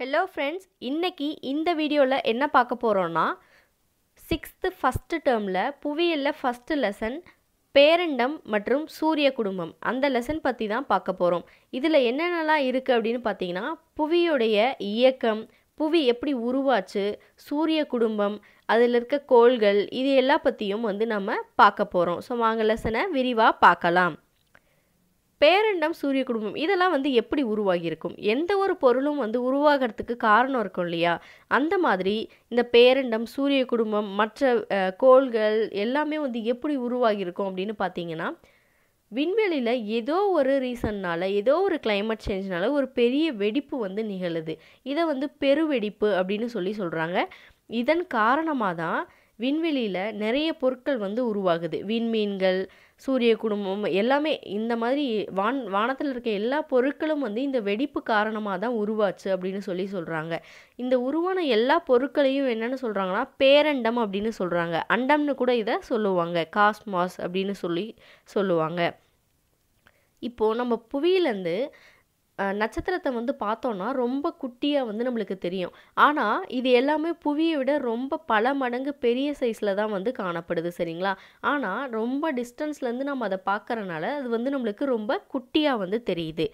Hello friends இன்றைக்கி இந்த வீடியோவில் என்ன பார்க்க போகிறோன்னா சிக்ஸ்த்து ஃபஸ்ட்டு டேர்மில் புவியியலில் ஃபஸ்ட்டு லெசன் பேரண்டம் மற்றும் சூரிய குடும்பம். அந்த லெசன் பற்றி தான் பார்க்க போகிறோம் இதில் என்னென்னலாம் இருக்குது அப்படின்னு பார்த்தீங்கன்னா புவியுடைய இயக்கம் புவி எப்படி உருவாச்சு சூரிய குடும்பம் அதில் இருக்க கோள்கள் இது எல்லா பற்றியும் வந்து நம்ம பார்க்க போகிறோம் ஸோ வாங்க லெசனை விரிவாக பார்க்கலாம். பேரண்டம் சூரிய குடும்பம். இதெல்லாம் வந்து எப்படி உருவாகியிருக்கும்? எந்த ஒரு பொருளும் வந்து உருவாகிறதுக்கு காரணம் இருக்கும் இல்லையா? அந்த மாதிரி இந்த பேரண்டம் சூரிய குடும்பம் மற்ற கோள்கள் எல்லாமே வந்து எப்படி உருவாகியிருக்கும் அப்படின்னு பார்த்தீங்கன்னா விண்வெளியில் ஏதோ ஒரு ரீசன்னால் ஏதோ ஒரு கிளைமேட் சேஞ்ச்னால ஒரு பெரிய வெடிப்பு வந்து நிகழுது. இதை வந்து பெருவெடிப்பு அப்படின்னு சொல்லி சொல்கிறாங்க இதன் காரணமாக தான் விண்வெளியில் நிறைய பொருட்கள் வந்து உருவாகுது. விண்மீன்கள் சூரிய குடும்பம் எல்லாமே இந்த மாதிரி வான் வானத்தில் இருக்க எல்லா பொருட்களும் வந்து இந்த வெடிப்பு காரணமாக தான் உருவாச்சு அப்படின்னு சொல்லி சொல்கிறாங்க இந்த உருவான எல்லா பொருட்களையும் என்னென்னு சொல்கிறாங்கன்னா பேரண்டம் அப்படின்னு சொல்கிறாங்க அண்டம்னு கூட இதை சொல்லுவாங்க. காஸ்மாஸ் அப்படின்னு சொல்லி சொல்லுவாங்க. இப்போது நம்ம புவியிலேருந்து நட்சத்திரத்தை வந்து பார்த்தோன்னா ரொம்ப குட்டியாக வந்து நம்மளுக்கு தெரியும். ஆனால் இது எல்லாமே புவியை விட ரொம்ப பல மடங்கு பெரிய சைஸில் தான் வந்து காணப்படுது சரிங்களா? ஆனால் ரொம்ப டிஸ்டன்ஸ்லேருந்து நம்ம அதை பார்க்குறனால அது வந்து நம்மளுக்கு ரொம்ப குட்டியாக வந்து தெரியுது.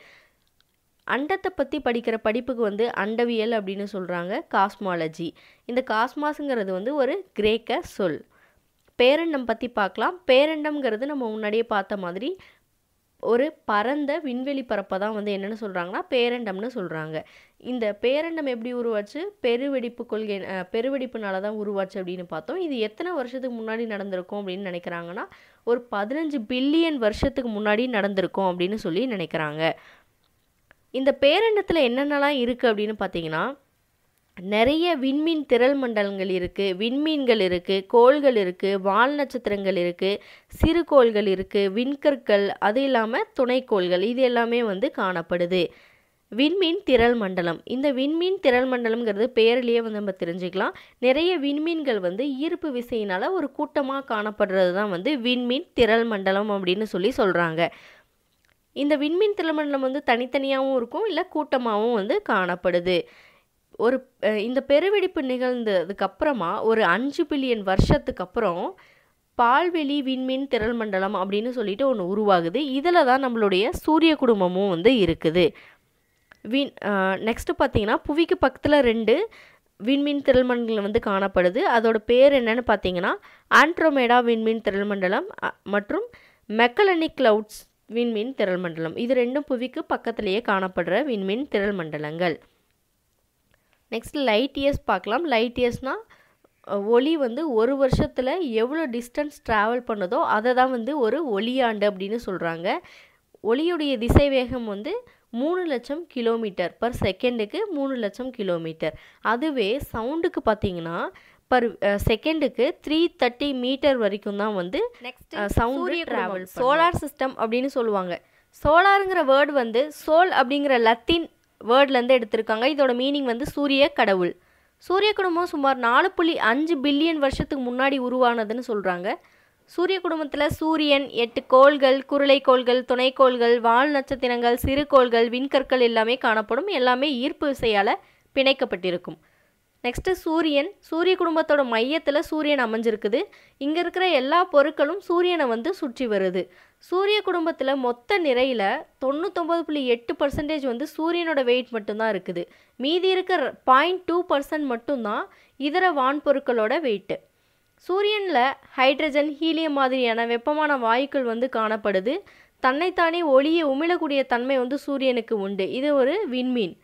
அண்டத்தை பற்றி படிக்கிற படிப்புக்கு வந்து அண்டவியல் அப்படின்னு சொல்கிறாங்க காஸ்மாலஜி இந்த காஸ்மாஸுங்கிறது வந்து ஒரு கிரேக்க சொல். பேரண்டம் பற்றி பார்க்கலாம். பேரண்டம்ங்கிறது நம்ம முன்னாடியே பார்த்த மாதிரி ஒரு பரந்த விண்வெளி பரப்பை தான் வந்து என்னென்னு சொல்கிறாங்கன்னா பேரண்டம்னு சொல்கிறாங்க இந்த பேரண்டம் எப்படி உருவாச்சு? பெருவெடிப்பு கொள்கை பெருவெடிப்புனால தான் உருவாச்சு அப்படின்னு பார்த்தோம். இது எத்தனை வருஷத்துக்கு முன்னாடி நடந்திருக்கும் அப்படின்னு நினைக்கிறாங்கன்னா ஒரு பதினஞ்சு பில்லியன் வருஷத்துக்கு முன்னாடி நடந்திருக்கும் அப்படின்னு சொல்லி நினைக்கிறாங்க. இந்த பேரண்டத்தில் என்னென்னலாம் இருக்குது அப்படின்னு பார்த்தீங்கன்னா நிறைய விண்மீன் திரள் மண்டலங்கள் இருக்குது விண்மீன்கள் இருக்குது கோள்கள் இருக்குது வால் நட்சத்திரங்கள் இருக்குது சிறுகோள்கள் இருக்குது விண்கற்கள் அது இல்லாமல் துணைக்கோள்கள் இது எல்லாமே வந்து காணப்படுது. விண்மீன் திரள் மண்டலம். இந்த விண்மீன் திரள் மண்டலம்ங்கிறது பேரிலேயே வந்து நம்ம தெரிஞ்சுக்கலாம். நிறைய விண்மீன்கள் வந்து ஈர்ப்பு விசையினால் ஒரு கூட்டமாக காணப்படுறது தான் வந்து விண்மீன் திரள் மண்டலம் அப்படின்னு சொல்லி சொல்கிறாங்க இந்த விண்மீன் திரள் மண்டலம் வந்து தனித்தனியாகவும் இருக்கும் இல்லை கூட்டமாகவும் வந்து காணப்படுது. ஒரு இந்த பெருவெடிப்பு நிகழ்ந்ததுக்கு அப்புறமா ஒரு அஞ்சு பில்லியன் வருஷத்துக்கு அப்புறம் பால்வெளி விண்மீன் திரள் மண்டலம் அப்படின்னு சொல்லிட்டு ஒன்று உருவாகுது. இதில் தான் நம்மளுடைய சூரிய குடும்பமும் வந்து இருக்குது. விண் நெக்ஸ்ட்டு பார்த்தீங்கன்னா புவிக்கு பக்கத்தில் ரெண்டு விண்மீன் திரள் மண்டலம் வந்து காணப்படுது. அதோட பேர் என்னன்னு பார்த்தீங்கன்னா ஆண்ட்ரோமேடா விண்மீன் திரள் மண்டலம் மற்றும் மெக்கலனிக் கிளவுட்ஸ் விண்மீன் திரள் மண்டலம். இது ரெண்டும் புவிக்கு பக்கத்திலேயே காணப்படுற விண்மீன் திரள் மண்டலங்கள். நெக்ஸ்ட் லைட் இயர்ஸ் பார்க்கலாம். லைட் இயர்ஸ்னால் ஒளி வந்து ஒரு வருஷத்தில் எவ்வளோ டிஸ்டன்ஸ் ட்ராவல் பண்ணுதோ அதை தான் வந்து ஒரு ஒளியாண்டு அப்படின்னு சொல்கிறாங்க ஒளியுடைய திசை வேகம் வந்து மூணு லட்சம் கிலோமீட்டர் பர் செகண்டுக்கு மூணு லட்சம் கிலோமீட்டர். அதுவே சவுண்டுக்கு பார்த்தீங்கன்னா பர் செகண்டுக்கு த்ரீ தேர்ட்டி மீட்டர் வரைக்கும் தான் வந்து next sound travel solar system அப்படின்னு சொல்லுவாங்க. சோலாருங்கிற வேர்டு வந்து சோல் அப்படிங்கிற லத்தீன் வேர்ட்லேருந்து எடுத்திருக்காங்க. இதோட மீனிங் வந்து சூரிய கடவுள் சூரிய குடும்பம் சுமார் நாலு புள்ளி அஞ்சு பில்லியன் வருஷத்துக்கு முன்னாடி உருவானதுன்னு சொல்கிறாங்க சூரிய குடும்பத்தில் சூரியன் எட்டு கோள்கள் குருளை கோள்கள் துணைக்கோள்கள் வால் நட்சத்திரங்கள் சிறு கோள்கள் விண்கற்கள் எல்லாமே காணப்படும். எல்லாமே ஈர்ப்பு விசையால் பிணைக்கப்பட்டிருக்கும். நெக்ஸ்ட்டு சூரியன் சூரிய குடும்பத்தோட மையத்தில் சூரியன் அமைஞ்சிருக்குது. இங்கே இருக்கிற எல்லா பொருட்களும் சூரியனை வந்து சுற்றி வருது. சூரிய குடும்பத்தில் மொத்த நிறையில் தொண்ணூத்தொம்பது புள்ளி எட்டு பர்சன்டேஜ் வந்து சூரியனோட வெயிட் மட்டும்தான் இருக்குது. மீதி இருக்கிற பாயிண்ட் டூ பர்சன்ட் மட்டும்தான் இதர வான் பொருட்களோட வெயிட்டு சூரியனில் ஹைட்ரஜன் ஹீலியம் மாதிரியான வெப்பமான வாயுக்கள் வந்து காணப்படுது. தன்னைத்தானே ஒளியை உமிழக்கூடிய தன்மை வந்து சூரியனுக்கு உண்டு. இது ஒரு விண்மீன்.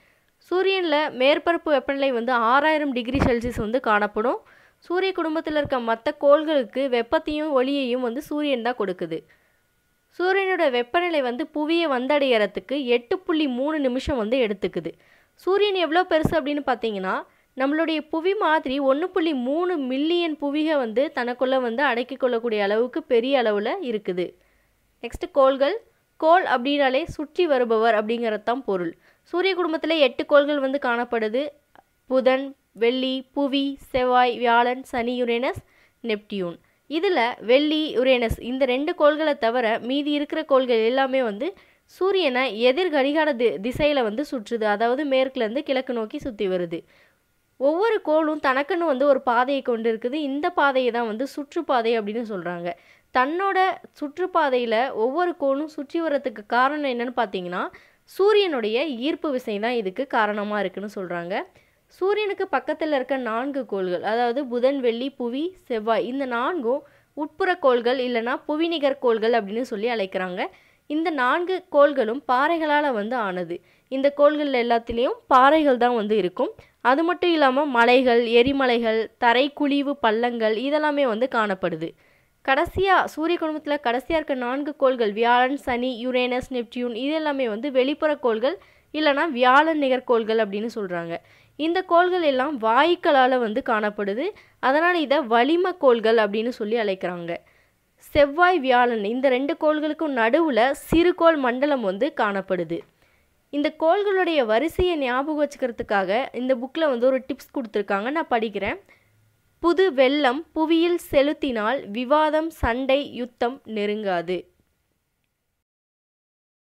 சூரியனில் மேற்பரப்பு வெப்பநிலை வந்து ஆறாயிரம் டிகிரி செல்சியஸ் வந்து காணப்படும். சூரிய குடும்பத்தில் இருக்க மற்ற கோள்களுக்கு வெப்பத்தையும் ஒளியையும் வந்து சூரியன் தான் கொடுக்குது. சூரியனோட வெப்பநிலை வந்து புவியை வந்தடையறதுக்கு எட்டு புள்ளி மூணு நிமிஷம் வந்து எடுத்துக்குது. சூரியன் எவ்வளோ பெருசு அப்படின்னு பார்த்தீங்கன்னா நம்மளுடைய புவி மாதிரி ஒன்று புள்ளி மூணு மில்லியன் புவியை வந்து தனக்குள்ளே வந்து அடக்கி கொள்ளக்கூடிய அளவுக்கு பெரிய அளவில் இருக்குது. நெக்ஸ்ட்டு கோள்கள். கோள் அப்படின்னாலே சுற்றி வருபவர் அப்படிங்கிறது தான் பொருள். சூரிய குடும்பத்தில் எட்டு கோள்கள் வந்து காணப்படுது. புதன் வெள்ளி புவி செவ்வாய் வியாழன் சனி யுரேனஸ் நெப்டியூன். இதில் வெள்ளி யுரேனஸ் இந்த ரெண்டு கோள்களை தவிர மீதி இருக்கிற கோள்கள் எல்லாமே வந்து சூரியனை எதிர் கடிகார தி திசையில் வந்து சுற்றுது. அதாவது மேற்குலேருந்து கிழக்கு நோக்கி சுற்றி வருது. ஒவ்வொரு கோளும் தனக்குன்னு வந்து ஒரு பாதையை கொண்டு இருக்குது இந்த பாதையை தான் வந்து சுற்றுப்பாதை அப்படின்னு சொல்கிறாங்க தன்னோட சுற்றுப்பாதையில் ஒவ்வொரு கோளும் சுற்றி வர்றதுக்கு காரணம் என்னன்னு பார்த்தீங்கன்னா சூரியனுடைய ஈர்ப்பு விசை தான் இதுக்கு காரணமாக இருக்குன்னு சொல்கிறாங்க சூரியனுக்கு பக்கத்தில் இருக்க நான்கு கோள்கள் அதாவது புதன் வெள்ளி புவி செவ்வாய் இந்த நான்கும் உட்புற கோள்கள் இல்லைன்னா புவிநிகர் கோள்கள் அப்படின்னு சொல்லி அழைக்கிறாங்க. இந்த நான்கு கோள்களும் பாறைகளால் வந்து ஆனது. இந்த கோள்கள் எல்லாத்துலேயும் பாறைகள் தான் வந்து இருக்கும். அது மட்டும் இல்லாமல் மலைகள் எரிமலைகள் தரைக்குழிவு பள்ளங்கள் இதெல்லாமே வந்து காணப்படுது. கடைசியாக சூரிய குடும்பத்தில் கடைசியாக இருக்க நான்கு கோள்கள் வியாழன் சனி யுரேனஸ் நெப்டியூன் இது எல்லாமே வந்து வெளிப்புற கோள்கள் இல்லைனா வியாழன் நிகர்கோள்கள் அப்படின்னு சொல்கிறாங்க இந்த கோள்கள் எல்லாம் வாயுக்களால் வந்து காணப்படுது. அதனால் இதை வளிம கோள்கள் அப்படின்னு சொல்லி அழைக்கிறாங்க. செவ்வாய் வியாழன் இந்த ரெண்டு கோள்களுக்கும் நடுவில் சிறுகோள் மண்டலம் வந்து காணப்படுது. இந்த கோள்களுடைய வரிசையை ஞாபகம் வச்சுக்கிறதுக்காக இந்த புக்கில் வந்து ஒரு டிப்ஸ் கொடுத்துருக்காங்க. நான் படிக்கிறேன். புது வெள்ளம் புவியில் செலுத்தினால் விவாதம் சண்டை யுத்தம் நெருங்காது.